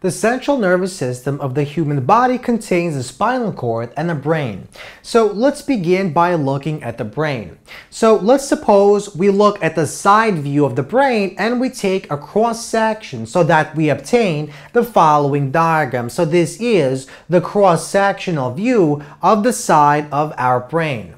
The central nervous system of the human body contains the spinal cord and the brain. So let's begin by looking at the brain. So let's suppose we look at the side view of the brain and we take a cross section so that we obtain the following diagram. So this is the cross sectional view of the side of our brain.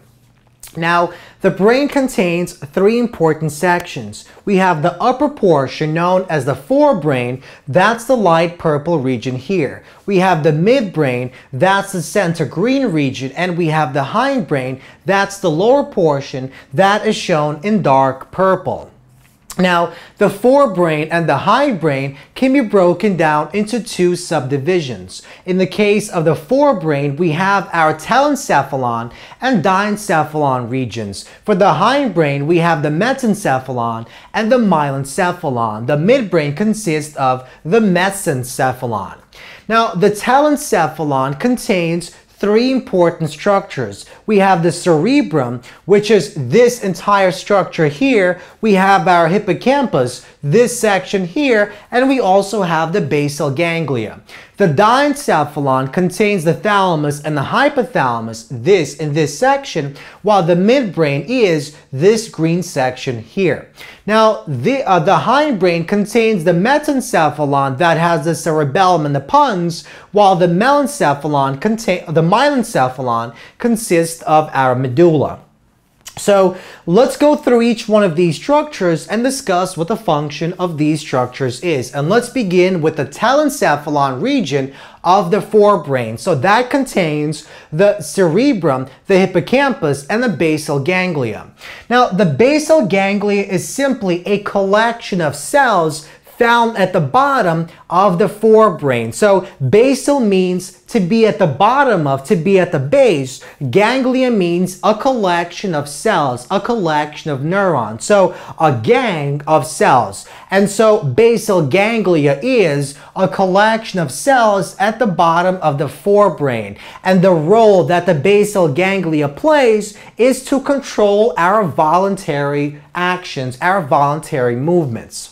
Now, the brain contains three important sections. We have the upper portion known as the forebrain, that's the light purple region here. We have the midbrain, that's the center green region, and we have the hindbrain, that's the lower portion, that is shown in dark purple. Now, the forebrain and the hindbrain can be broken down into two subdivisions. In the case of the forebrain, we have our telencephalon and diencephalon regions. For the hindbrain, we have the metencephalon and the myelencephalon. The midbrain consists of the mesencephalon. Now, the telencephalon contains three important structures. We have the cerebrum, which is this entire structure here. We have our hippocampus, this section here, and we also have the basal ganglia. The diencephalon contains the thalamus and the hypothalamus, this in this section, while the midbrain is this green section here. Now, the, uh, the hindbrain contains the metencephalon that has the cerebellum and the pons, while the melencephalon contain, the myelencephalon consists of our medulla. So let's go through each one of these structures and discuss what the function of these structures is. And let's begin with the telencephalon region of the forebrain. So that contains the cerebrum, the hippocampus, and the basal ganglia. Now, the basal ganglia is simply a collection of cells found at the bottom of the forebrain. So basal means to be at the bottom of, to be at the base. Ganglia means a collection of cells, a collection of neurons. So a gang of cells. And so basal ganglia is a collection of cells at the bottom of the forebrain. And the role that the basal ganglia plays is to control our voluntary actions, our voluntary movements.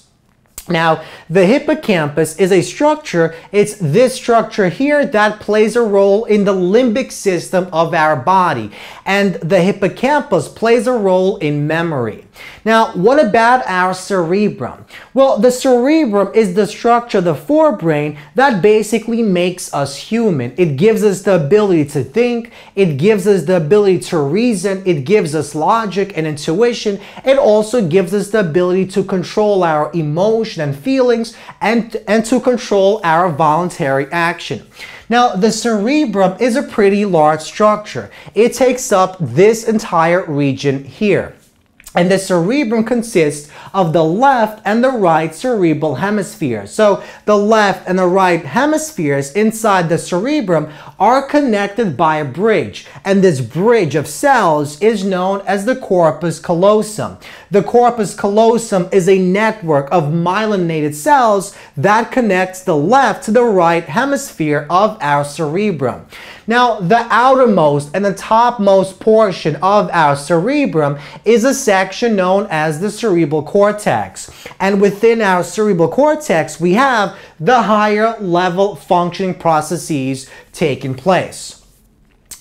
Now, the hippocampus is a structure, it's this structure here that plays a role in the limbic system of our body. And the hippocampus plays a role in memory. Now, what about our cerebrum? Well, the cerebrum is the structure, the forebrain, that basically makes us human. It gives us the ability to think, it gives us the ability to reason, it gives us logic and intuition. It also gives us the ability to control our emotion and feelings and, and to control our voluntary action. Now, the cerebrum is a pretty large structure. It takes up this entire region here. And the cerebrum consists of the left and the right cerebral hemisphere. So the left and the right hemispheres inside the cerebrum are connected by a bridge. And this bridge of cells is known as the corpus callosum. The corpus callosum is a network of myelinated cells that connects the left to the right hemisphere of our cerebrum. Now, the outermost and the topmost portion of our cerebrum is a section known as the cerebral cortex. And within our cerebral cortex, we have the higher level functioning processes taking place.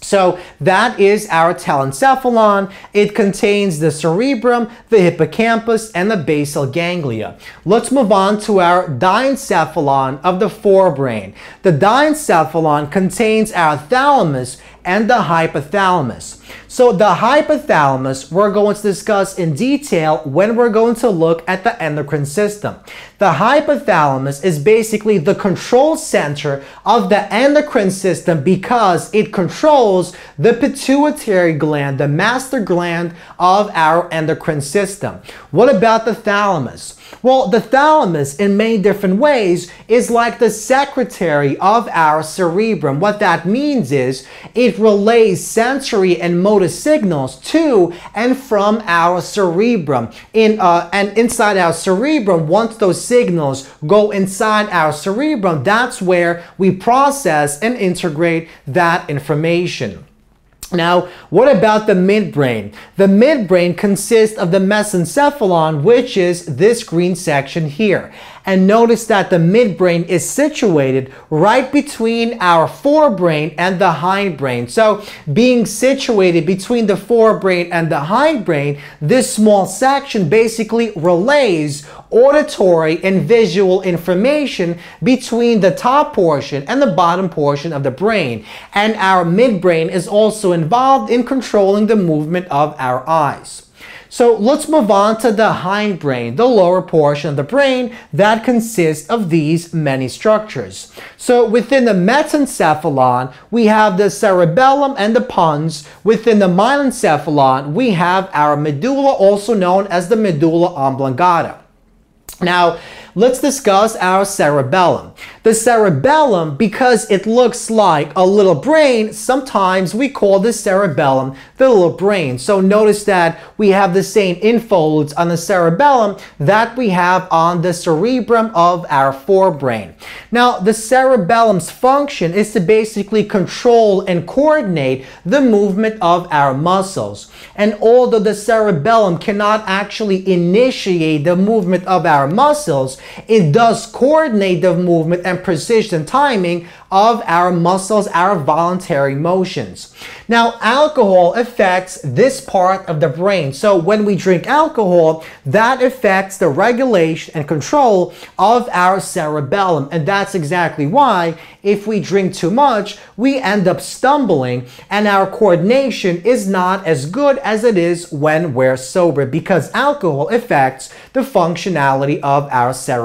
So that is our telencephalon. It contains the cerebrum, the hippocampus, and the basal ganglia. Let's move on to our diencephalon of the forebrain. The diencephalon contains our thalamus and the hypothalamus. So the hypothalamus we're going to discuss in detail when we're going to look at the endocrine system. The hypothalamus is basically the control center of the endocrine system because it controls the pituitary gland, the master gland of our endocrine system. What about the thalamus? Well, the thalamus, in many different ways, is like the secretary of our cerebrum. What that means is it relays sensory and motor signals to and from our cerebrum. In, uh, and inside our cerebrum, once those signals go inside our cerebrum, that's where we process and integrate that information. Now, what about the midbrain? The midbrain consists of the mesencephalon, which is this green section here. And notice that the midbrain is situated right between our forebrain and the hindbrain. So being situated between the forebrain and the hindbrain, this small section basically relays auditory and visual information between the top portion and the bottom portion of the brain. And our midbrain is also involved in controlling the movement of our eyes. So let's move on to the hindbrain, the lower portion of the brain that consists of these many structures. So within the mesencephalon, we have the cerebellum and the pons. Within the myelencephalon, we have our medulla, also known as the medulla oblongata. Now, let's discuss our cerebellum. The cerebellum, because it looks like a little brain, sometimes we call the cerebellum the little brain. So notice that we have the same infolds on the cerebellum that we have on the cerebrum of our forebrain. Now, the cerebellum's function is to basically control and coordinate the movement of our muscles. And although the cerebellum cannot actually initiate the movement of our muscles, it does coordinate the movement and precision timing of our muscles, our voluntary motions. Now, alcohol affects this part of the brain. So when we drink alcohol, that affects the regulation and control of our cerebellum. And that's exactly why if we drink too much, we end up stumbling and our coordination is not as good as it is when we're sober because alcohol affects the functionality of our cerebellum.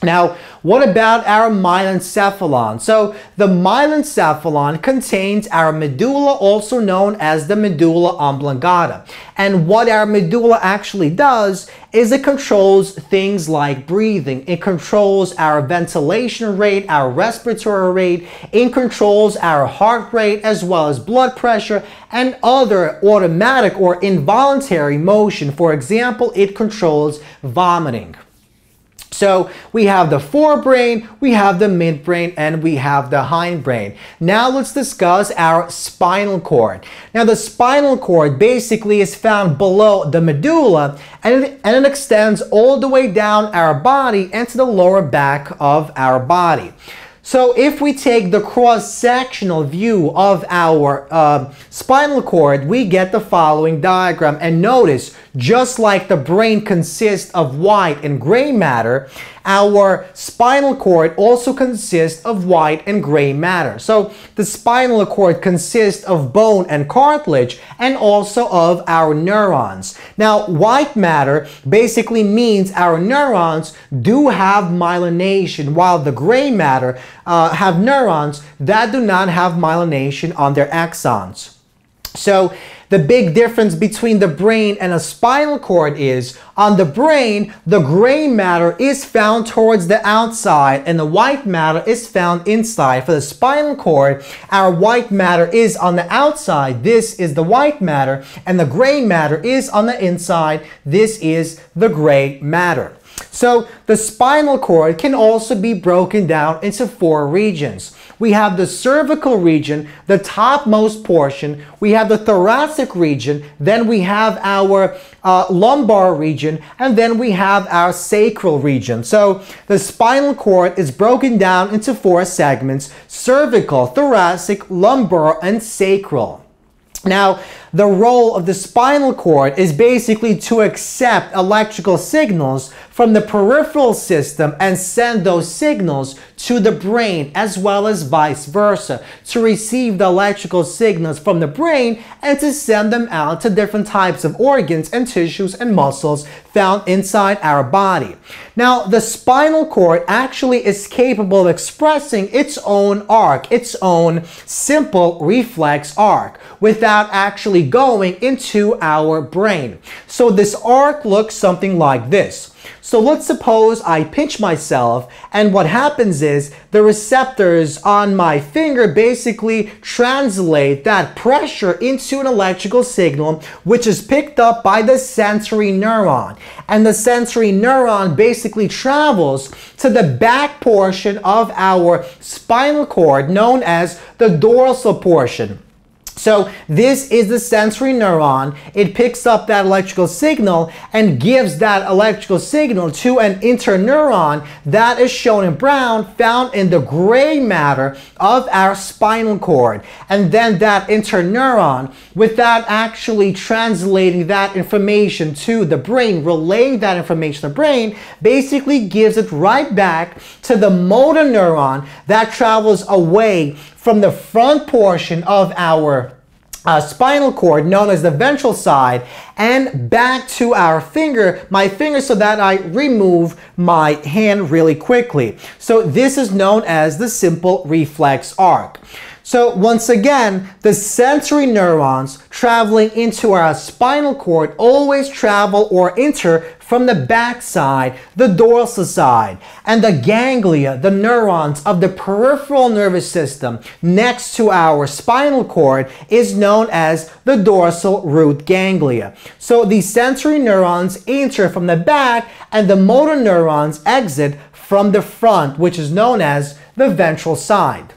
Now, what about our myelencephalon? So the myelencephalon contains our medulla, also known as the medulla oblongata. And what our medulla actually does is it controls things like breathing. It controls our ventilation rate, our respiratory rate. It controls our heart rate as well as blood pressure and other automatic or involuntary motion. For example, it controls vomiting. So we have the forebrain, we have the midbrain, and we have the hindbrain. Now let's discuss our spinal cord. Now the spinal cord basically is found below the medulla and it, and it extends all the way down our body into the lower back of our body. So if we take the cross-sectional view of our uh, spinal cord, we get the following diagram. And notice, just like the brain consists of white and gray matter, our spinal cord also consists of white and gray matter. So the spinal cord consists of bone and cartilage and also of our neurons. Now, white matter basically means our neurons do have myelination, while the gray matter uh, have neurons that do not have myelination on their axons. So the big difference between the brain and a spinal cord is on the brain, the gray matter is found towards the outside and the white matter is found inside. For the spinal cord, our white matter is on the outside. This is the white matter and the gray matter is on the inside. This is the gray matter. So the spinal cord can also be broken down into four regions. We have the cervical region, the topmost portion. We have the thoracic region. Then we have our uh, lumbar region. And then we have our sacral region. So the spinal cord is broken down into four segments, cervical, thoracic, lumbar, and sacral. Now, the role of the spinal cord is basically to accept electrical signals from the peripheral system and send those signals to the brain as well as vice versa to receive the electrical signals from the brain and to send them out to different types of organs and tissues and muscles found inside our body. Now, the spinal cord actually is capable of expressing its own arc, its own simple reflex arc without actually actually going into our brain. So this arc looks something like this. So let's suppose I pinch myself and what happens is the receptors on my finger basically translate that pressure into an electrical signal which is picked up by the sensory neuron. And the sensory neuron basically travels to the back portion of our spinal cord known as the dorsal portion. So this is the sensory neuron. It picks up that electrical signal and gives that electrical signal to an interneuron that is shown in brown, found in the gray matter of our spinal cord. And then that interneuron, without actually translating that information to the brain, relaying that information to the brain, basically gives it right back to the motor neuron that travels away from the front portion of our uh, spinal cord known as the ventral side and back to our finger, my finger so that I remove my hand really quickly. So this is known as the simple reflex arc. So once again, the sensory neurons traveling into our spinal cord always travel or enter from the back side, the dorsal side, and the ganglia, the neurons of the peripheral nervous system next to our spinal cord is known as the dorsal root ganglia. So the sensory neurons enter from the back and the motor neurons exit from the front, which is known as the ventral side.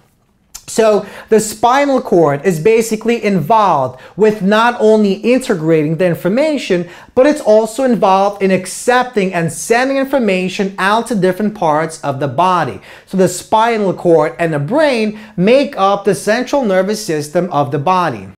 So the spinal cord is basically involved with not only integrating the information, but it's also involved in accepting and sending information out to different parts of the body. So the spinal cord and the brain make up the central nervous system of the body.